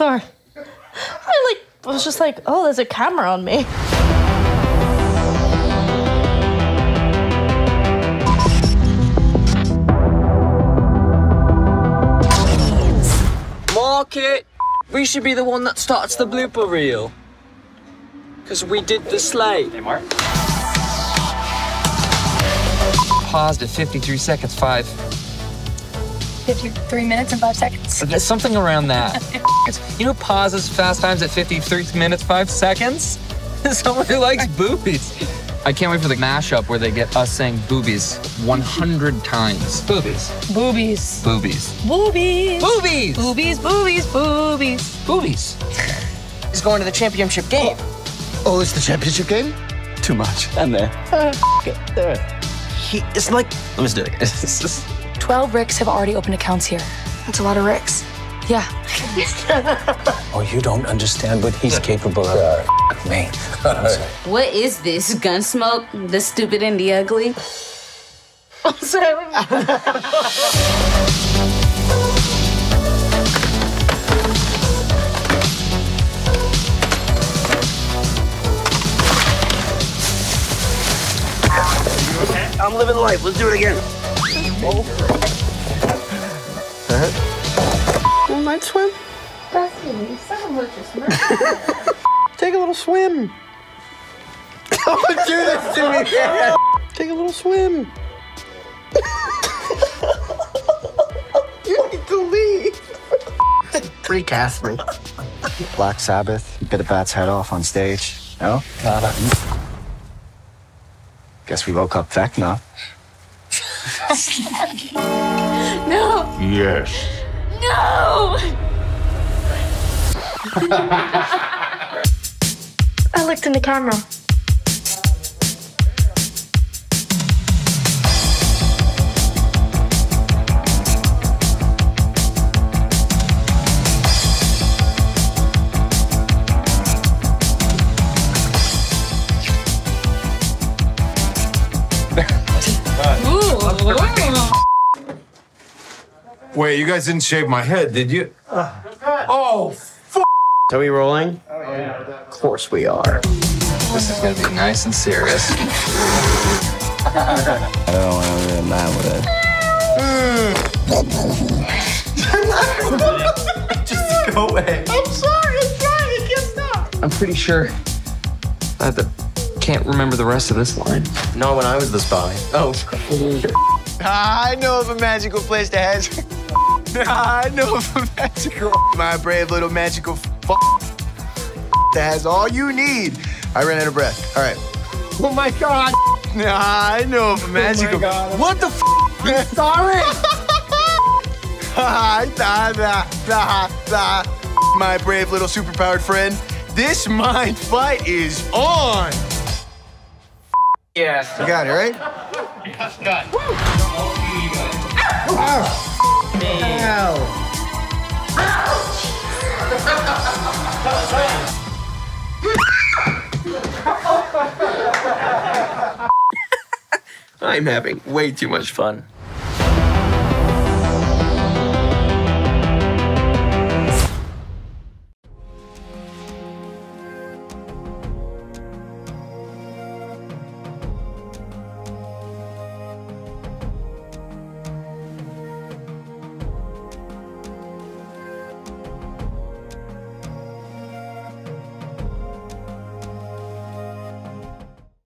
sorry. I like I was just like, oh, there's a camera on me. Mark it. We should be the one that starts the blooper reel. Because we did the sleigh. Hey, Mark. Paused at 53 seconds, five. 53 minutes and 5 seconds. Something around that. you know, pauses fast times at 53 minutes, five seconds? Someone who likes boobies. I can't wait for the mashup where they get us saying boobies 100 times. Boobies. Boobies. Boobies. Boobies. Boobies. Boobies, boobies, boobies. Boobies. He's going to the championship game. Oh, oh it's the championship game? Too much. I'm there. He, it's like. Let me do it. 12 Ricks have already opened accounts here. That's a lot of Ricks. Yeah. Oh, you don't understand what he's capable of. Me. What is this? Gunsmoke? The stupid and the ugly? I'm sorry. I'm living life. Let's do it again. One night swim? Take a little swim. Don't do this to me. Take a little swim. you need to leave. Recast me. Black Sabbath, bit a bat's head off on stage. No? Guess we woke up Vecna. No! Yes. No! I looked in the camera. Wait, you guys didn't shave my head, did you? Uh. oh, Are we rolling? Oh, of course we are. This is gonna be nice and serious. I don't know I'm really mad with it. Hmm. Just go away. I'm sorry. I'm trying. I can't stop. I'm pretty sure I the, can't remember the rest of this line. No, when I was the spy. Oh. I know of a magical place to hedge. I know of a magical, my brave little magical that has all you need. I ran out of breath. All right. oh my God! I know of a oh magical. God. What the f? Sorry. my brave little superpowered friend. This mind fight is on. Yeah. You got it, right? I'm having way too much fun.